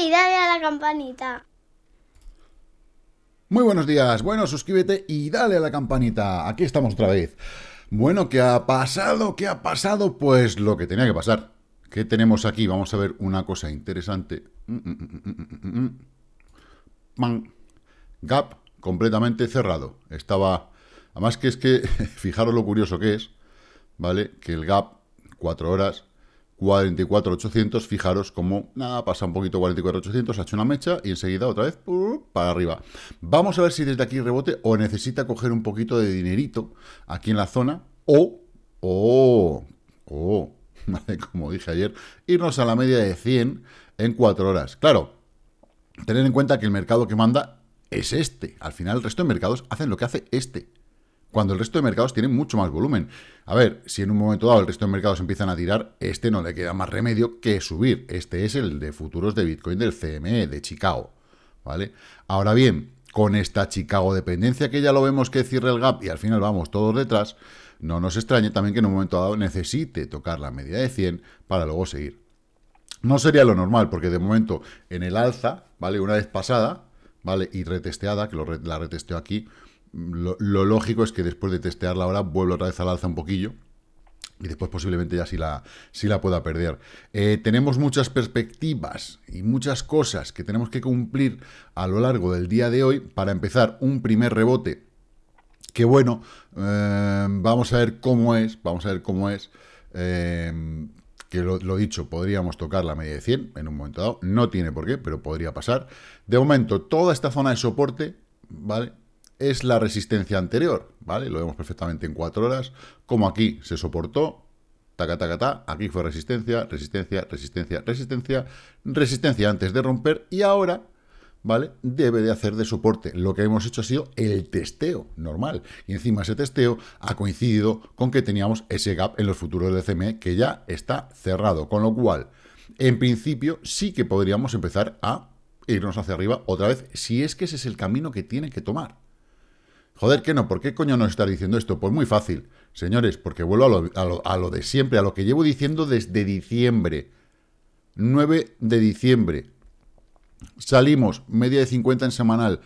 y dale a la campanita. Muy buenos días, bueno, suscríbete y dale a la campanita. Aquí estamos otra vez. Bueno, ¿qué ha pasado? ¿Qué ha pasado? Pues lo que tenía que pasar. ¿Qué tenemos aquí? Vamos a ver una cosa interesante. Gap completamente cerrado. Estaba... Además que es que, fijaros lo curioso que es, ¿vale? Que el gap, 4 horas, 44.800, fijaros como, nada, pasa un poquito 44.800, ha hecho una mecha y enseguida otra vez para arriba. Vamos a ver si desde aquí rebote o necesita coger un poquito de dinerito aquí en la zona o, o, o, como dije ayer, irnos a la media de 100 en 4 horas. Claro, tener en cuenta que el mercado que manda es este. Al final el resto de mercados hacen lo que hace este cuando el resto de mercados tienen mucho más volumen. A ver, si en un momento dado el resto de mercados empiezan a tirar, este no le queda más remedio que subir. Este es el de futuros de Bitcoin del CME, de Chicago. ¿Vale? Ahora bien, con esta Chicago dependencia que ya lo vemos que cierra el gap y al final vamos todos detrás, no nos extrañe también que en un momento dado necesite tocar la media de 100 para luego seguir. No sería lo normal, porque de momento en el alza, ¿vale? Una vez pasada, ¿vale? Y retesteada, que lo la retesteó aquí, lo, lógico es que después de testearla ahora vuelva otra vez al alza un poquillo y después posiblemente ya sí la, la pueda perder. Eh, tenemos muchas perspectivas y muchas cosas que tenemos que cumplir a lo largo del día de hoy para empezar un primer rebote que bueno, eh, vamos a ver cómo es, vamos a ver cómo es, eh, que lo, lo, dicho, podríamos tocar la media de 100 en un momento dado, no tiene por qué, pero podría pasar. De momento, toda esta zona de soporte, ¿vale? Es la resistencia anterior, ¿vale? Lo vemos perfectamente en cuatro horas, como aquí se soportó, taca, taca, ta, aquí fue resistencia, resistencia, resistencia, resistencia, resistencia antes de romper, y ahora, ¿vale? Debe de hacer de soporte. Lo que hemos hecho ha sido el testeo normal, y encima ese testeo ha coincidido con que teníamos ese gap en los futuros de CME que ya está cerrado, con lo cual, en principio, sí que podríamos empezar a irnos hacia arriba otra vez, si es que ese es el camino que tiene que tomar. Joder, ¿qué no? ¿Por qué coño nos está diciendo esto? Pues muy fácil, señores, porque vuelvo a lo, de siempre, a lo que llevo diciendo desde diciembre. 9 de diciembre. Salimos media de 50 en semanal.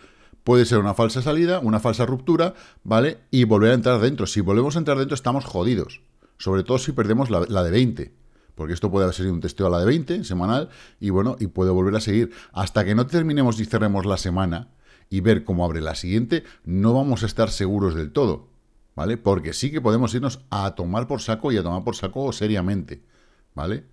Puede ser una falsa salida, una falsa ruptura, ¿vale? Y volver a entrar dentro. Si volvemos a entrar dentro estamos jodidos. Sobre todo si perdemos la, la de 20 porque esto puede ser un testeo a la de 20 semanal y bueno, y puede volver a seguir. Hasta que no terminemos y cerremos la semana, y ver cómo abre la siguiente, no vamos a estar seguros del todo, ¿vale? Porque sí que podemos irnos a tomar por saco y a tomar por saco seriamente, ¿vale?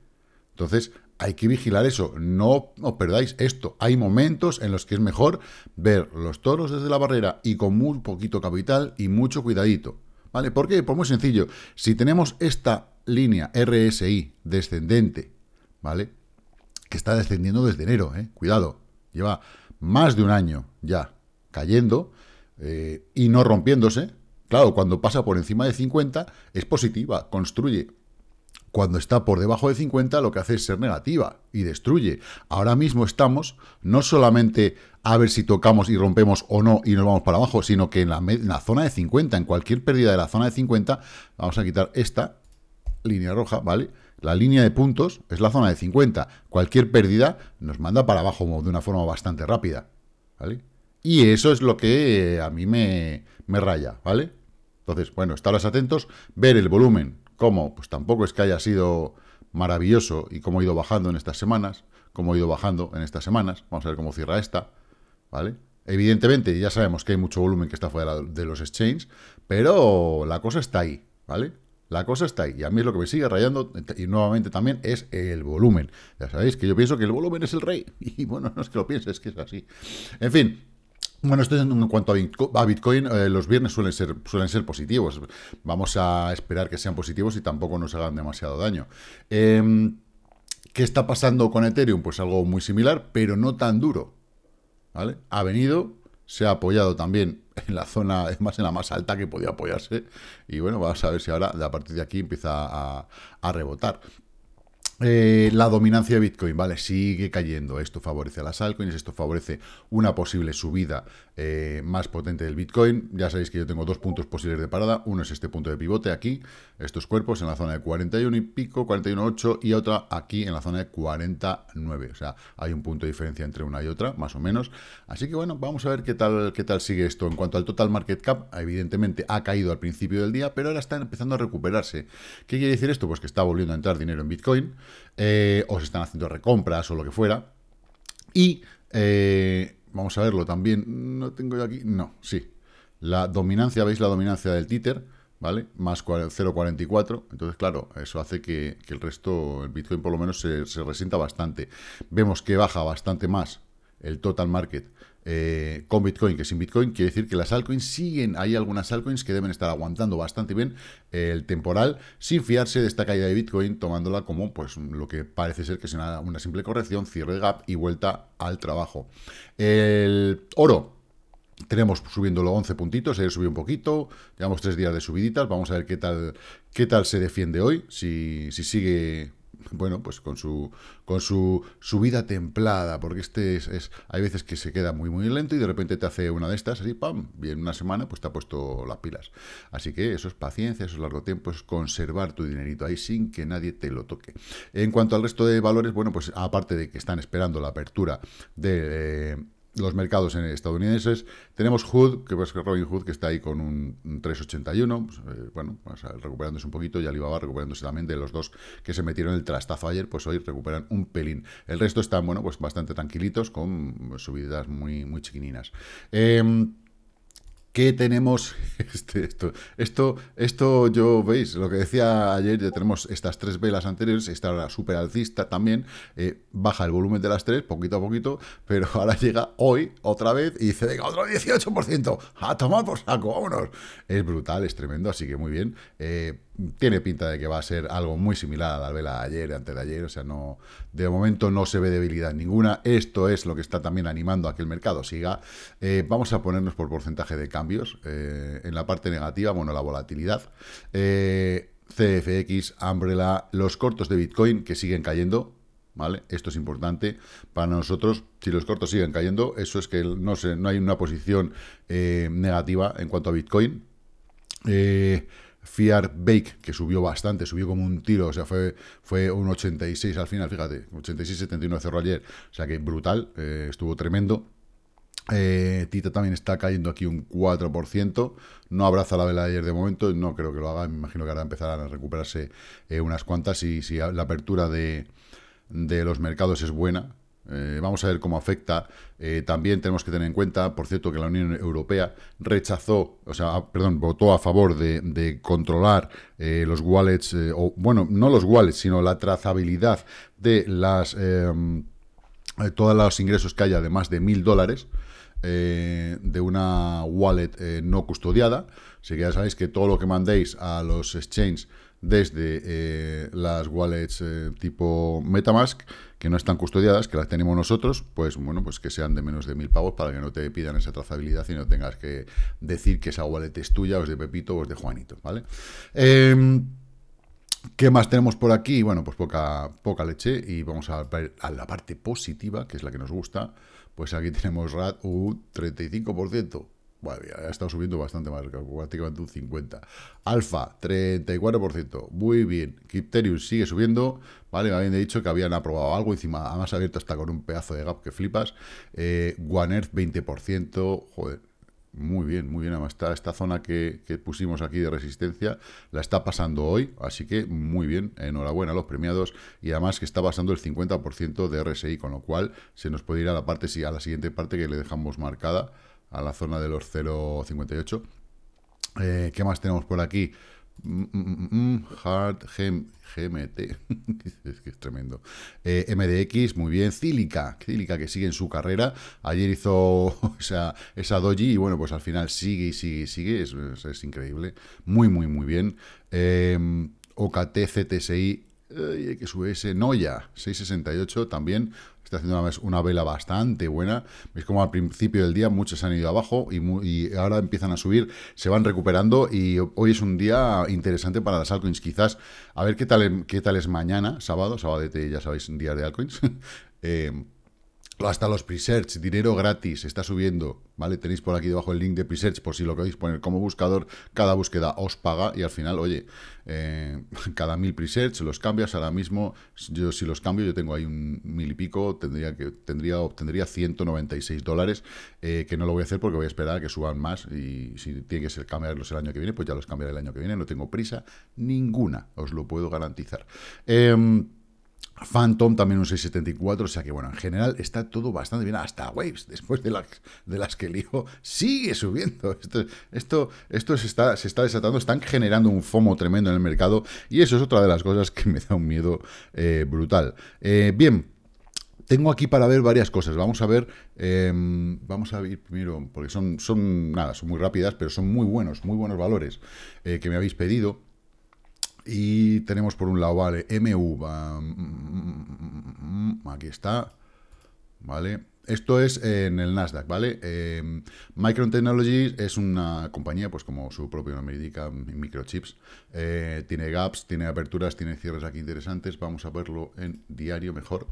Entonces, hay que vigilar eso, no os perdáis esto. Hay momentos en los que es mejor ver los toros desde la barrera y con muy poquito capital y mucho cuidadito, ¿vale? ¿Por qué? Pues muy sencillo, si tenemos esta línea RSI descendente, ¿vale? Que está descendiendo desde enero, ¿eh? Cuidado, lleva más de un año ya cayendo eh, y no rompiéndose, claro, cuando pasa por encima de 50 es positiva, construye. Cuando está por debajo de 50 lo que hace es ser negativa y destruye. Ahora mismo estamos no solamente a ver si tocamos y rompemos o no y nos vamos para abajo, sino que en la, en la zona de 50, en cualquier pérdida de la zona de 50, vamos a quitar esta línea roja, ¿vale? La línea de puntos es la zona de 50. Cualquier pérdida nos manda para abajo de una forma bastante rápida. ¿Vale? Y eso es lo que a mí me, me raya, ¿vale? Entonces, bueno, estaros atentos, ver el volumen, cómo, pues tampoco es que haya sido maravilloso y cómo ha ido bajando en estas semanas, cómo ha ido bajando en estas semanas, vamos a ver cómo cierra esta, ¿vale? Evidentemente, ya sabemos que hay mucho volumen que está fuera de los exchanges, pero la cosa está ahí, ¿vale? La cosa está ahí. Y a mí lo que me sigue rayando, y nuevamente también, es el volumen. Ya sabéis que yo pienso que el volumen es el rey. Y bueno, no es que lo piense, es que es así. En fin, bueno, esto en cuanto a Bitcoin, eh, los viernes suelen ser, suelen ser positivos. Vamos a esperar que sean positivos y tampoco nos hagan demasiado daño. Em, ¿Qué está pasando con Ethereum? Pues algo muy similar, pero no tan duro. ¿Vale? Ha venido, se ha apoyado también en la zona, es más en la más alta que podía apoyarse. Y bueno, vamos a ver si ahora a partir de aquí empieza a, rebotar. Eh, la dominancia de Bitcoin, ¿vale? Sigue cayendo. Esto favorece a las altcoins, esto favorece una posible subida eh, más potente del Bitcoin. Ya sabéis que yo tengo dos puntos posibles de parada. Uno es este punto de pivote aquí, estos cuerpos en la zona de 41 y pico, 41.8 y otra aquí en la zona de 49. O sea, hay un punto de diferencia entre una y otra, más o menos. Así que bueno, vamos a ver qué tal, qué tal sigue esto. En cuanto al total market cap, evidentemente ha caído al principio del día, pero ahora está empezando a recuperarse. ¿Qué quiere decir esto? Pues que está volviendo a entrar dinero en Bitcoin, eh, o se están haciendo recompras o lo que fuera. Y eh, Vamos a verlo también. No tengo yo aquí. No, sí. La dominancia, ¿veis la dominancia del títer? ¿Vale? Más 0,44. Entonces, claro, eso hace que, el resto, el Bitcoin por lo menos se, se resienta bastante. Vemos que baja bastante más el total market eh, con Bitcoin que sin Bitcoin, quiere decir que las altcoins siguen, hay algunas altcoins que deben estar aguantando bastante bien el temporal, sin fiarse de esta caída de Bitcoin, tomándola como pues lo que parece ser que es una, simple corrección, cierre de gap y vuelta al trabajo. El oro, tenemos subiéndolo 11 puntitos, ayer subió un poquito, llevamos tres días de subiditas, vamos a ver qué tal, qué tal se defiende hoy, si, si sigue bueno, pues con su con su, vida templada, porque este es, hay veces que se queda muy muy lento y de repente te hace una de estas, así, pam, y en una semana pues te ha puesto las pilas. Así que eso es paciencia, eso es largo tiempo, es conservar tu dinerito ahí sin que nadie te lo toque. En cuanto al resto de valores, bueno, pues aparte de que están esperando la apertura de... Eh, los mercados estadounidenses. Tenemos Hood, que pues Robin Hood, que está ahí con un, 381, pues, eh, bueno, recuperándose un poquito, y Alibaba recuperándose también de los dos que se metieron el trastazo ayer, pues hoy recuperan un pelín. El resto están, bueno, pues bastante tranquilitos, con subidas muy, muy chiquininas. Em, ¿Qué tenemos? Este, esto, esto, esto, yo veis, lo que decía ayer, ya tenemos estas tres velas anteriores, esta súper alcista también, eh, baja el volumen de las tres, poquito a poquito, pero ahora llega hoy otra vez y dice, venga, otro 18%, a tomar por saco, vámonos. Es brutal, es tremendo, así que muy bien. Eh, tiene pinta de que va a ser algo muy similar a la vela de ayer, antes de ayer, o sea, no, de momento no se ve debilidad ninguna. Esto es lo que está también animando a que el mercado siga. Eh, vamos a ponernos por porcentaje de cambios. Eh, en la parte negativa, bueno, la volatilidad. Eh, CFX, Umbrella, los cortos de Bitcoin que siguen cayendo, ¿vale? Esto es importante para nosotros. Si los cortos siguen cayendo, eso es que no, hay una posición negativa en cuanto a Bitcoin. Fiar Bake, que subió bastante, subió como un tiro, o sea, fue, fue un 86 al final, fíjate, 86-79 cerró ayer, o sea que brutal, eh, estuvo tremendo. Eh, Tita también está cayendo aquí un 4%, no abraza la vela de ayer de momento, no creo que lo haga, me imagino que ahora empezarán a recuperarse eh, unas cuantas y si la apertura de, de los mercados es buena, eh, vamos a ver cómo afecta. Eh, también tenemos que tener en cuenta, por cierto, que la Unión Europea rechazó, o sea, perdón, votó a favor de, controlar eh, los wallets, o bueno, no los wallets, sino la trazabilidad de las todos los ingresos que haya de más de mil dólares. de una wallet no custodiada. Así que ya sabéis que todo lo que mandéis a los exchanges desde las wallets tipo Metamask que no están custodiadas, que las tenemos nosotros, pues bueno, pues que sean de menos de mil pavos para que no te pidan esa trazabilidad y no tengas que decir que esa wallet es tuya, o es de Pepito, o es de Juanito, ¿vale? Em, ¿Qué más tenemos por aquí? Bueno, pues poca, poca leche y vamos a ver a la parte positiva, que es la que nos gusta. Pues aquí tenemos RAT un 35%. Bueno, ya ha estado subiendo bastante más, prácticamente un 50%. Alfa, 34%. Muy bien. Crypterium sigue subiendo. Vale, me habían dicho que habían aprobado algo. Encima, además abierto hasta con un pedazo de gap que flipas. Eh, One Earth, 20%. Joder, muy bien, muy bien. Además, esta, esta zona que, pusimos aquí de resistencia la está pasando hoy, así que muy bien. Enhorabuena a los premiados. Y además que está pasando el 50% de RSI, con lo cual se nos puede ir a la parte, a la siguiente parte que le dejamos marcada a la zona de los 0,58. Eh, ¿Qué más tenemos por aquí? Mm, mm, mm, hard GMT, es que es tremendo. Eh, MDX, muy bien. Cílica, Cílica que sigue en su carrera. Ayer hizo esa, doji y bueno, pues al final sigue y sigue y sigue. Es, increíble. Muy, muy, muy bien. Eh, OKT CTSI, sube ese Noya 668 también está haciendo una, vela bastante buena. Veis como al principio del día muchos han ido abajo y, ahora empiezan a subir, se van recuperando y hoy es un día interesante para las altcoins. Quizás a ver qué tal, qué tal es mañana, sábado, sábado ya sabéis, día de altcoins. Eh, hasta los presets, dinero gratis, está subiendo, ¿vale? Tenéis por aquí debajo el link de presets, por si lo queréis poner como buscador, cada búsqueda os paga y al final, oye, eh, cada mil presets los cambias, ahora mismo, yo si los cambio, yo tengo ahí un mil y pico, tendría que tendría obtendría 196 dólares, eh, que no lo voy a hacer porque voy a esperar a que suban más y si tiene que ser cambiarlos el año que viene, pues ya los cambiaré el año que viene, no tengo prisa ninguna, os lo puedo garantizar. Eh, Phantom también un 674, o sea que bueno, en general está todo bastante bien, hasta Waves, después de las, de las que lío, sigue subiendo. Esto, esto, esto se, está, se está desatando, están generando un FOMO tremendo en el mercado y eso es otra de las cosas que me da un miedo eh, brutal. Eh, bien, tengo aquí para ver varias cosas. Vamos a ver, em, vamos a ver primero, porque son, son, nada, son muy rápidas, pero son muy buenos, muy buenos valores eh, que me habéis pedido. Y tenemos por un lado, vale, MU, aquí está, ¿vale? Esto es en el Nasdaq, ¿vale? Eh, Micron Technologies es una compañía, pues como su propio nombre indica, microchips. Eh, tiene gaps, tiene aperturas, tiene cierres aquí interesantes. Vamos a verlo en diario mejor.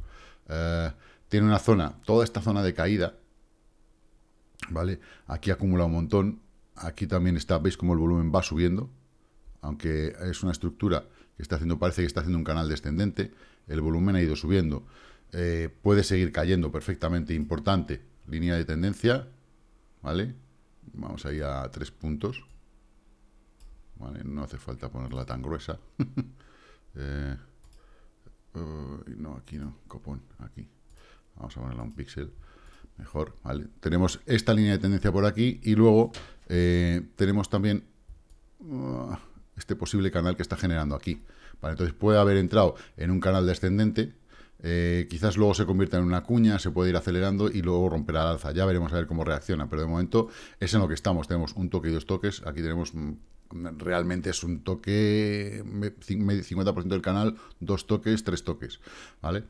Eh, tiene una zona, toda esta zona de caída, ¿vale? Aquí acumula un montón. Aquí también está, veis cómo el volumen va subiendo, aunque es una estructura que está haciendo, parece que está haciendo un canal descendente, el volumen ha ido subiendo. Eh, puede seguir cayendo perfectamente, importante, línea de tendencia, ¿vale? Vamos ahí a tres puntos, ¿vale? No hace falta ponerla tan gruesa. Eh, no, aquí no, copón, aquí. Vamos a ponerla un píxel mejor, ¿vale? Tenemos esta línea de tendencia por aquí y luego eh, tenemos también... Uh, este posible canal que está generando aquí. entonces puede haber entrado en un canal descendente, eh, quizás luego se convierta en una cuña, se puede ir acelerando y luego romperá al alza. Ya veremos a ver cómo reacciona, pero de momento es en lo que estamos. Tenemos un toque y dos toques. Aquí tenemos mm, realmente es un toque 50% del canal, dos toques, tres toques, ¿vale?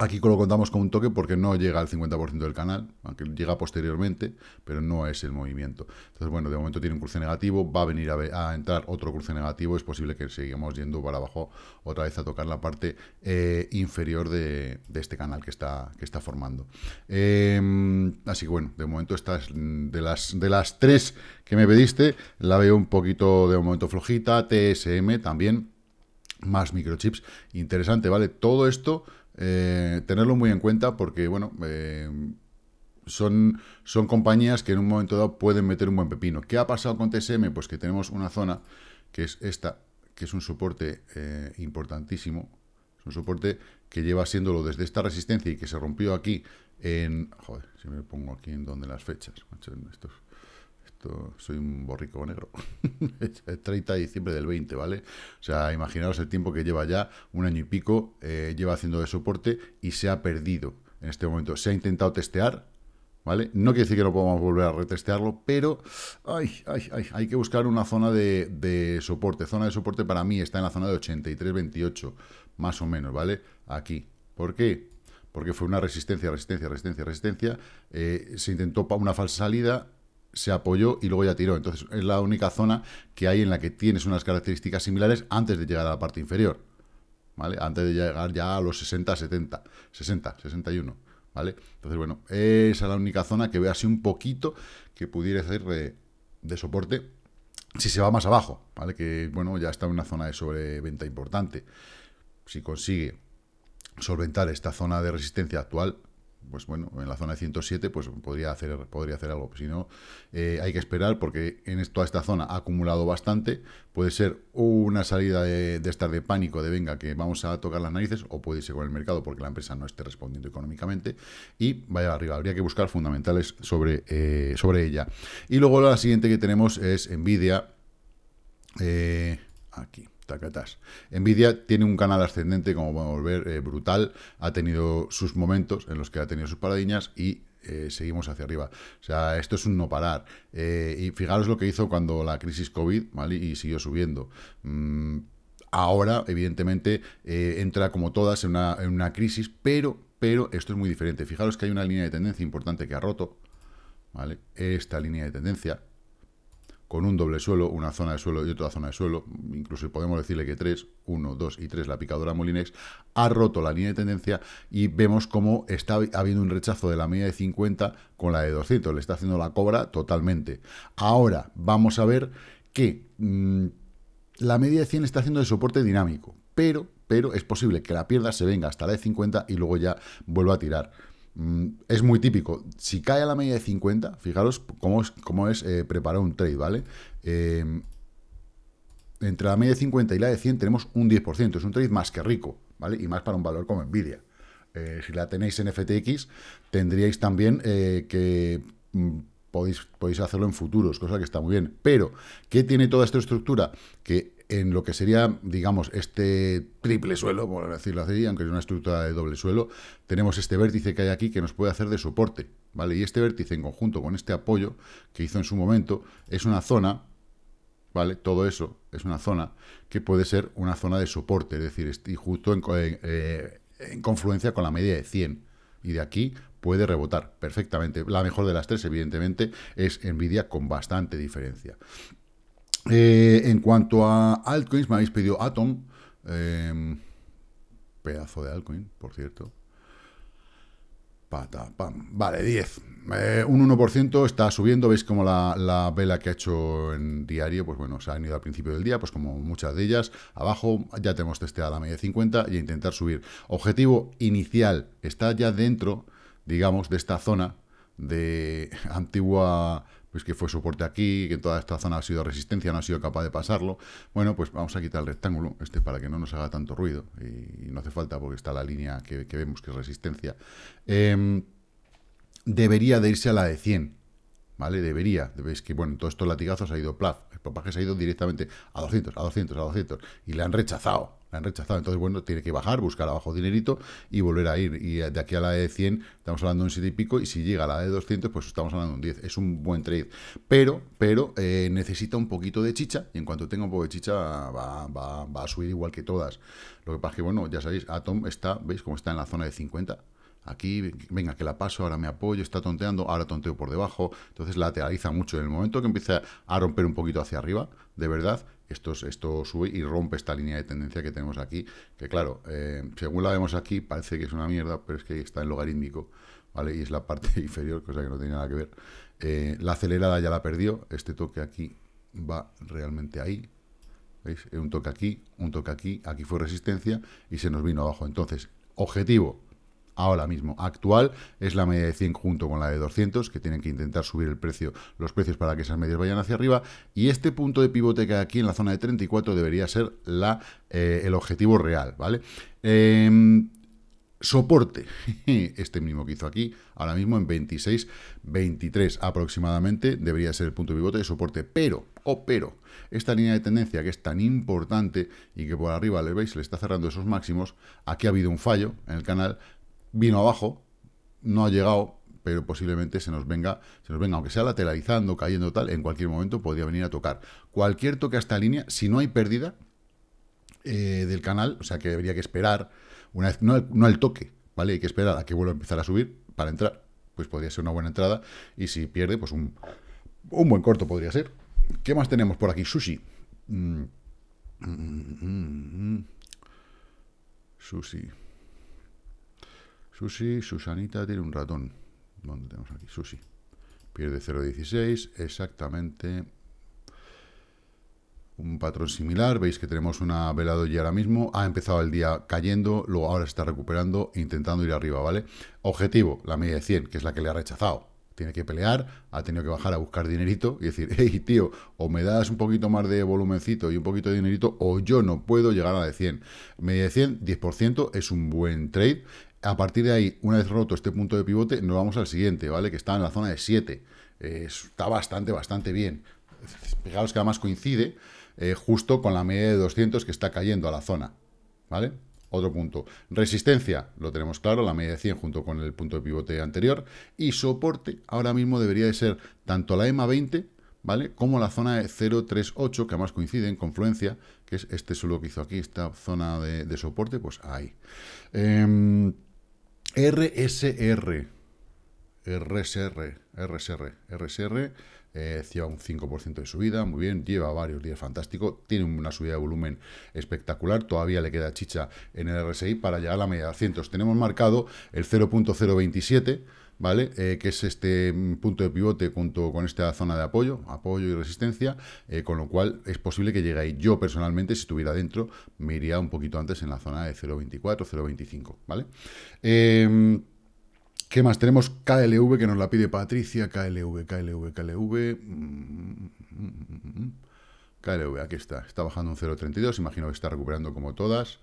Aquí lo contamos con un toque porque no llega al 50% del canal, aunque llega posteriormente, pero no es el movimiento. Entonces, bueno, de momento tiene un cruce negativo, va a venir a, entrar otro cruce negativo, es posible que sigamos yendo para abajo otra vez a tocar la parte eh, inferior de, este canal que está, que está formando. Em, así que bueno, de momento estas de las, de las tres que me pediste, la veo un poquito de momento flojita, TSM también, más microchips, interesante, ¿vale? Todo esto eh, tenerlo muy en cuenta porque, bueno, eh, son, son compañías que en un momento dado pueden meter un buen pepino. ¿Qué ha pasado con TSM? Pues que tenemos una zona que es esta, que es un soporte eh, importantísimo. Es un soporte que lleva siéndolo desde esta resistencia y que se rompió aquí en... Joder, si me pongo aquí en donde las fechas. Estos, soy un borrico negro. 30 de diciembre del 20, ¿vale? O sea, imaginaos el tiempo que lleva ya, un año y pico, eh, lleva haciendo de soporte y se ha perdido en este momento. Se ha intentado testear, ¿vale? No quiere decir que no podamos volver a retestearlo, pero ay, ay, ay, hay que buscar una zona de, de soporte. Zona de soporte para mí está en la zona de 83-28, más o menos, ¿vale? Aquí. ¿Por qué? Porque fue una resistencia, resistencia, resistencia, resistencia. Eh, se intentó una falsa salida, se apoyó y luego ya tiró. Entonces es la única zona que hay en la que tienes unas características similares antes de llegar a la parte inferior. ¿Vale? Antes de llegar ya a los 60, 70, 60, 61. ¿Vale? Entonces, bueno, esa es la única zona que veo así un poquito que pudiera ser de, soporte si se va más abajo, ¿vale? Que, bueno, ya está en una zona de sobreventa importante. Si consigue solventar esta zona de resistencia actual, pues bueno, en la zona de 107, pues podría hacer, podría hacer algo. Si no, eh, hay que esperar porque en toda esta zona ha acumulado bastante. Puede ser una salida de, estar de pánico, de venga, que vamos a tocar las narices, o puede ser con el mercado porque la empresa no esté respondiendo económicamente y vaya arriba. Habría que buscar fundamentales sobre, eh, sobre ella. Y luego la siguiente que tenemos es Nvidia. Eh, aquí. Nvidia tiene un canal ascendente, como podemos ver, eh, brutal. Ha tenido sus momentos en los que ha tenido sus paradiñas y eh, seguimos hacia arriba. O sea, esto es un no parar. Eh, y fijaros lo que hizo cuando la crisis COVID, ¿vale? Y siguió subiendo. Mm, ahora, evidentemente, entra como todas en una, en una crisis, pero, pero esto es muy diferente. Fijaros que hay una línea de tendencia importante que ha roto, ¿vale? Esta línea de tendencia, con un doble suelo, una zona de suelo y otra zona de suelo, incluso podemos decirle que 3, 1, 2 y 3, la picadora Molinex, ha roto la línea de tendencia y vemos cómo está habiendo un rechazo de la media de 50 con la de 200, le está haciendo la cobra totalmente. Ahora vamos a ver que mm, la media de 100 está haciendo de soporte dinámico, pero, pero es posible que la pierda se venga hasta la de 50 y luego ya vuelva a tirar. Mm, es muy típico. Si cae a la media de 50, fijaros cómo es, cómo es eh, preparar un trade, ¿vale? Eh, entre la media de 50 y la de 100 tenemos un 10%. Es un trade más que rico, ¿vale? Y más para un valor como Nvidia. Eh, si la tenéis en FTX, tendríais también que mm, podéis, podéis hacerlo en futuros, cosa que está muy bien. Pero, ¿qué tiene toda esta estructura? Que en lo que sería, digamos, este triple suelo, por decirlo así, aunque es una estructura de doble suelo, tenemos este vértice que hay aquí que nos puede hacer de soporte, ¿vale? Y este vértice en conjunto con este apoyo que hizo en su momento es una zona, ¿vale? Todo eso es una zona que puede ser una zona de soporte, es decir, y justo en, eh, en confluencia con la media de 100. Y de aquí puede rebotar perfectamente. La mejor de las tres, evidentemente, es Nvidia con bastante diferencia. Eh, en cuanto a altcoins, me habéis pedido Atom. Em, pedazo de altcoin, por cierto. Pata, pam. Vale, 10. Eh, un 1% está subiendo. Veis como la, vela que ha hecho en diario, pues bueno, se ha ido al principio del día, pues como muchas de ellas. Abajo ya tenemos testeada la media 50 y intentar subir. Objetivo inicial está ya dentro, digamos, de esta zona de antigua pues que fue soporte aquí, que toda esta zona ha sido resistencia, no ha sido capaz de pasarlo. Bueno, pues vamos a quitar el rectángulo, este para que no nos haga tanto ruido, y, no hace falta porque está la línea que, vemos que es resistencia. Em, debería de irse a la de 100, ¿vale? Debería, veis que, bueno, todos estos latigazos ha ido plaf, el papaje se ha ido directamente a 200, a 200, a 200, y le han rechazado, la han rechazado. Entonces, bueno, tiene que bajar, buscar abajo dinerito y volver a ir. Y de aquí a la de 100 estamos hablando de un 7 y pico. Y si llega a la de 200, pues estamos hablando de un 10. Es un buen trade. Pero, pero eh, necesita un poquito de chicha. Y en cuanto tenga un poco de chicha, va, va, va a subir igual que todas. Lo que pasa es que, bueno, ya sabéis, Atom está, ¿veis cómo está en la zona de 50? Aquí, venga, que la paso, ahora me apoyo, está tonteando, ahora tonteo por debajo, entonces lateraliza mucho. En el momento que empieza a romper un poquito hacia arriba, de verdad, esto, esto sube y rompe esta línea de tendencia que tenemos aquí, que claro, eh, según la vemos aquí, parece que es una mierda, pero es que está en logarítmico, ¿vale? Y es la parte inferior, cosa que no tiene nada que ver. Eh, la acelerada ya la perdió, este toque aquí va realmente ahí, ¿veis? Un toque aquí, un toque aquí, aquí fue resistencia y se nos vino abajo. Entonces, objetivo, ahora mismo. Actual es la media de 100 junto con la de 200, que tienen que intentar subir el precio, los precios para que esas medias vayan hacia arriba, y este punto de pivote que hay aquí en la zona de 34 debería ser la, eh, el objetivo real, ¿vale? Em, soporte, este mismo que hizo aquí, ahora mismo en 26, 23 aproximadamente, debería ser el punto de pivote de soporte, pero, o oh, pero, esta línea de tendencia que es tan importante y que por arriba, le veis, le está cerrando esos máximos, aquí ha habido un fallo en el canal, vino abajo, no ha llegado, pero posiblemente se nos venga, se nos venga, aunque sea lateralizando, cayendo tal, en cualquier momento podría venir a tocar. Cualquier toque a esta línea, si no hay pérdida eh, del canal, o sea que debería que esperar, una vez, no, el, toque, ¿vale? Hay que esperar a que vuelva a empezar a subir para entrar, pues podría ser una buena entrada, y si pierde, pues un, un buen corto podría ser. ¿Qué más tenemos por aquí? Sushi. Mm, mm, mm, Sushi. Susi, Susanita tiene un ratón. ¿Dónde tenemos aquí? Susi. Pierde 0,16, exactamente un patrón similar. Veis que tenemos una vela doji ahora mismo. Ha empezado el día cayendo, luego ahora se está recuperando, intentando ir arriba, ¿vale? Objetivo, la media de 100, que es la que le ha rechazado. Tiene que pelear, ha tenido que bajar a buscar dinerito y decir, hey, tío, o me das un poquito más de volumencito y un poquito de dinerito, o yo no puedo llegar a la de 100. Media de 100, 10%, es un buen trade. A partir de ahí, una vez roto este punto de pivote, nos vamos al siguiente, ¿vale? Que está en la zona de 7. está bastante, bastante bien. Fijaos que además coincide eh, justo con la media de 200 que está cayendo a la zona, ¿vale? Otro punto. Resistencia, lo tenemos claro, la media de 100 junto con el punto de pivote anterior. Y soporte, ahora mismo debería de ser tanto la EMA 20, ¿vale? Como la zona de 038, que además coincide en confluencia, que es este suelo que hizo aquí, esta zona de, soporte, pues ahí. Eh, RSR. RSR, RSR, RSR, eh, lleva un 5% de subida, muy bien, lleva varios días fantástico, tiene una subida de volumen espectacular, todavía le queda chicha en el RSI para llegar a la media de 200. Tenemos marcado el 0.027, ¿vale? Eh, que es este mm, punto de pivote junto con esta zona de apoyo, apoyo y resistencia, eh, con lo cual es posible que llegue ahí. Yo personalmente, si estuviera dentro, me iría un poquito antes en la zona de 0.24, 0.25, ¿vale? Em, ¿Qué más? Tenemos KLV que nos la pide Patricia, KLV, KLV, KLV. KLV, aquí está. Está bajando un 0.32, imagino que está recuperando como todas.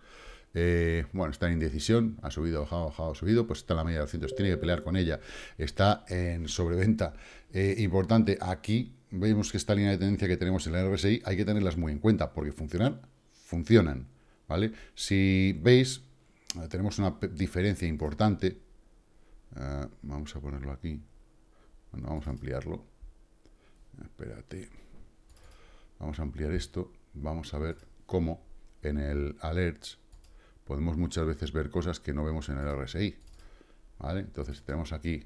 Eh, bueno, está en indecisión, ha subido, bajado, bajado, subido, pues está en la media de 200, tiene que pelear con ella, está en sobreventa. Eh, importante, aquí vemos que esta línea de tendencia que tenemos en la RSI hay que tenerlas muy en cuenta, porque funcionan, funcionan, ¿vale? Si veis, tenemos una diferencia importante, vamos a ponerlo aquí, vamos a ampliarlo, espérate, vamos a ampliar esto, vamos a ver cómo en el alerts, podemos muchas veces ver cosas que no vemos en el RSI. ¿vale? Entonces tenemos aquí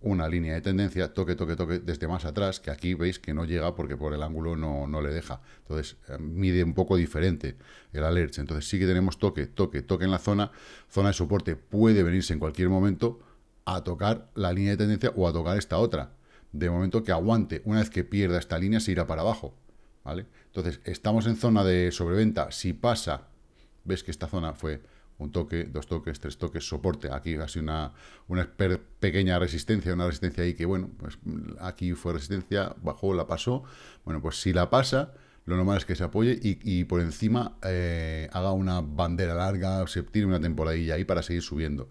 una línea de tendencia, toque, toque, toque, desde más atrás, que aquí veis que no llega porque por el ángulo no, no le deja. Entonces eh, mide un poco diferente el alert. Entonces sí que tenemos toque, toque, toque en la zona, zona de soporte puede venirse en cualquier momento a tocar la línea de tendencia o a tocar esta otra. De momento que aguante, una vez que pierda esta línea se irá para abajo. ¿vale? Entonces estamos en zona de sobreventa, si pasa ves que esta zona fue un toque, dos toques, tres toques, soporte. Aquí ha sido una, una pequeña resistencia, una resistencia ahí que, bueno, pues aquí fue resistencia, bajó, la pasó. Bueno, pues si la pasa, lo normal es que se apoye y, por encima eh, haga una bandera larga, se tire una temporadilla ahí para seguir subiendo.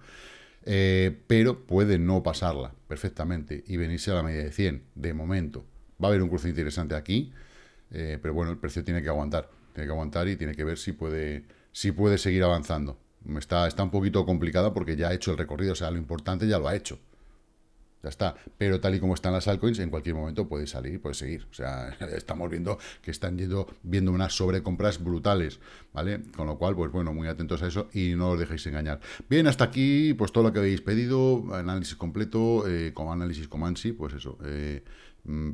Eh, pero puede no pasarla perfectamente y venirse a la media de 100 de momento. Va a haber un cruce interesante aquí, eh, pero bueno, el precio tiene que aguantar. Tiene que aguantar y tiene que ver si puede si puede seguir avanzando. Está, está un poquito complicada porque ya ha hecho el recorrido, o sea, lo importante ya lo ha hecho. Ya está. Pero tal y como están las altcoins, en cualquier momento puede salir, puede seguir. O sea, estamos viendo que están yendo, viendo unas sobrecompras brutales, ¿vale? Con lo cual, pues bueno, muy atentos a eso y no os dejéis engañar. Bien, hasta aquí, pues todo lo que habéis pedido, análisis completo, eh, como análisis Comansi, pues eso. Eh, mm,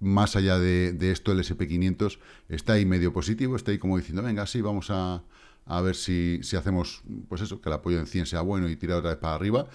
más allá de, de, esto, el SP500 está ahí medio positivo, está ahí como diciendo, venga, sí, vamos a, a ver si, si, hacemos, pues eso, que el apoyo en 100 sea bueno y tirar otra vez para arriba.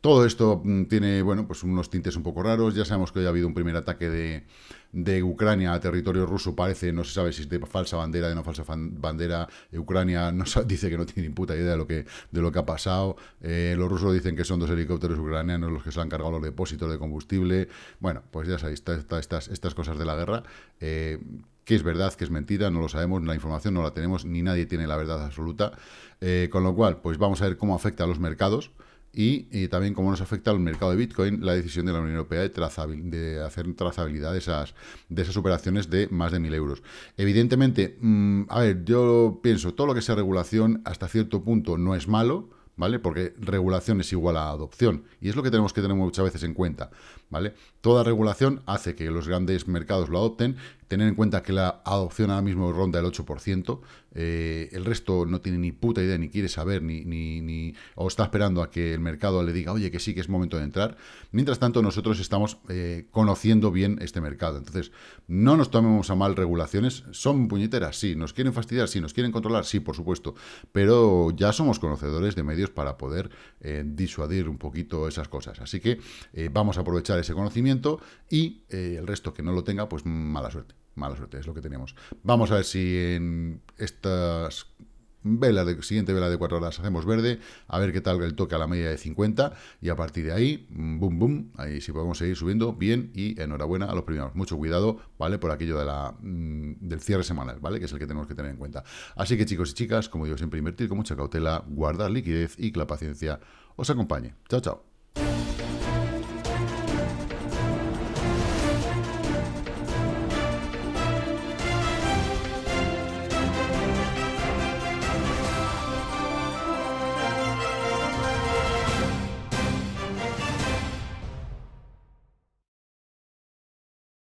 Todo esto mm, tiene, bueno, pues unos tintes un poco raros. Ya sabemos que hoy ha habido un primer ataque de, de Ucrania a territorio ruso. Parece, no se sabe si es de falsa bandera, de no falsa bandera. Ucrania no dice que no tiene ni puta idea de lo que, de lo que ha pasado. Eh, los rusos dicen que son dos helicópteros ucranianos los que se han cargado los depósitos de combustible. Bueno, pues ya sabéis, estas, estas cosas de la guerra. Eh, que es verdad, que es mentira, no lo sabemos, la información no la tenemos, ni nadie tiene la verdad absoluta. Eh, con lo cual, pues vamos a ver cómo afecta a los mercados y, también cómo nos afecta al mercado de Bitcoin la decisión de la Unión Europea de, hacer trazabilidad de esas, de operaciones de más de 1.000 euros. Evidentemente, mm, a ver, yo pienso, todo lo que sea regulación hasta cierto punto no es malo, ¿vale? Porque regulación es igual a adopción. Y es lo que tenemos que tener muchas veces en cuenta, ¿vale? Toda regulación hace que los grandes mercados lo adopten. Tener en cuenta que la adopción ahora mismo ronda el 8%, eh, el resto no tiene ni puta idea, ni quiere saber, ni, ni, ni, o está esperando a que el mercado le diga, oye, que sí, que es momento de entrar. Mientras tanto, nosotros estamos eh, conociendo bien este mercado. Entonces, no nos tomemos a mal regulaciones, son puñeteras, sí, nos quieren fastidiar, sí, nos quieren controlar, sí, por supuesto, pero ya somos conocedores de medios para poder eh, disuadir un poquito esas cosas. Así que vamos a aprovechar ese conocimiento y el resto que no lo tenga, pues mala suerte mala suerte, es lo que tenemos. Vamos a ver si en estas velas de siguiente vela de 4 horas hacemos verde, a ver qué tal el toque a la media de 50 y a partir de ahí, boom, boom, ahí sí podemos seguir subiendo bien y enhorabuena a los primeros. Mucho cuidado, ¿vale? Por aquello de la, mm, del cierre semanal, ¿vale? Que es el que tenemos que tener en cuenta. Así que chicos y chicas, como digo siempre, invertir con mucha cautela, guardar liquidez y que la paciencia os acompañe. Chao, chao.